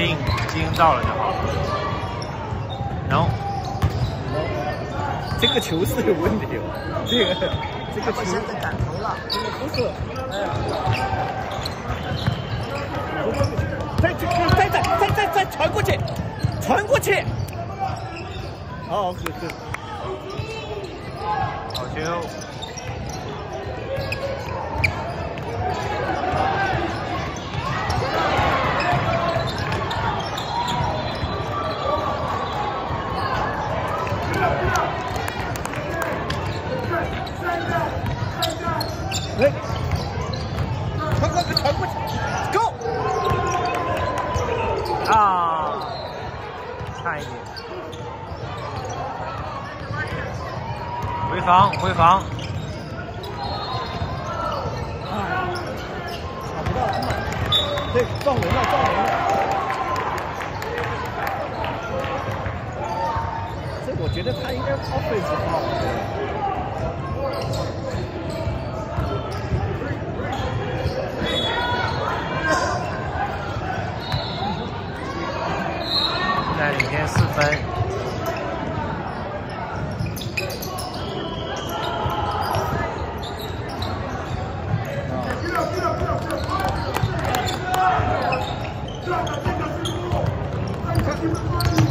接应接应到了就好。然后，这个球是有问题哦，这个这个球现在赶头了，不是，哎，再再再再再再传过去，传过去，好，是是，好球。哎，传过去，传过去，Go！啊，差一点，回防，回防。打不到，对，撞人了，撞人了。觉得他应该 offense 好。现在领先四分。Thank you.